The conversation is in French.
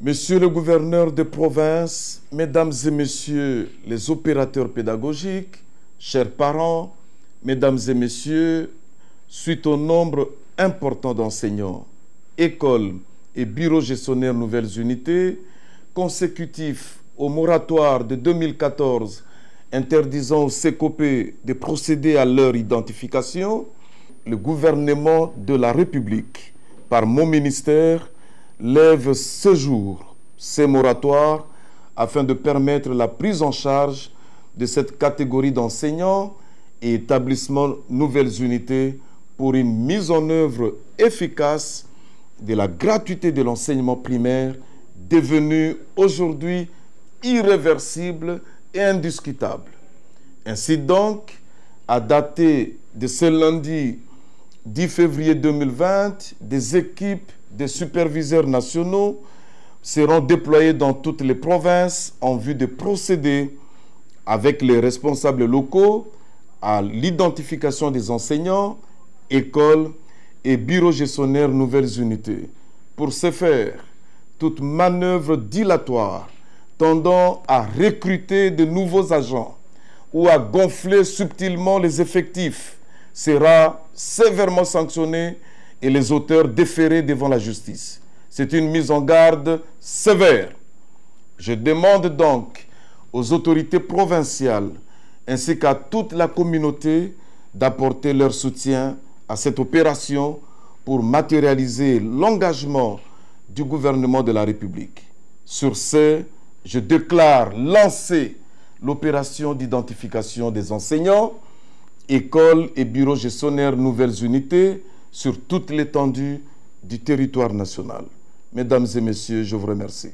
Monsieur le gouverneur de province, mesdames et messieurs les opérateurs pédagogiques, chers parents, mesdames et messieurs, suite au nombre important d'enseignants, écoles et bureaux gestionnaires nouvelles unités, consécutifs au moratoire de 2014 interdisant aux CECOP de procéder à leur identification, le gouvernement de la République, par mon ministère, lève ce jour ces moratoires afin de permettre la prise en charge de cette catégorie d'enseignants et établissements nouvelles unités pour une mise en œuvre efficace de la gratuité de l'enseignement primaire devenue aujourd'hui irréversible et indiscutable. Ainsi donc, à dater de ce lundi 10 février 2020, des équipes de superviseurs nationaux seront déployées dans toutes les provinces en vue de procéder avec les responsables locaux à l'identification des enseignants, écoles et bureaux gestionnaires nouvelles unités. Pour ce faire, toute manœuvre dilatoire tendant à recruter de nouveaux agents ou à gonfler subtilement les effectifs sera sévèrement sanctionnée et les auteurs déférés devant la justice. C'est une mise en garde sévère. Je demande donc aux autorités provinciales ainsi qu'à toute la communauté d'apporter leur soutien à cette opération pour matérialiser l'engagement du gouvernement de la République. Sur ce, je déclare lancer l'opération d'identification des enseignants, écoles et bureaux gestionnaires nouvelles unités sur toute l'étendue du territoire national. Mesdames et messieurs, je vous remercie.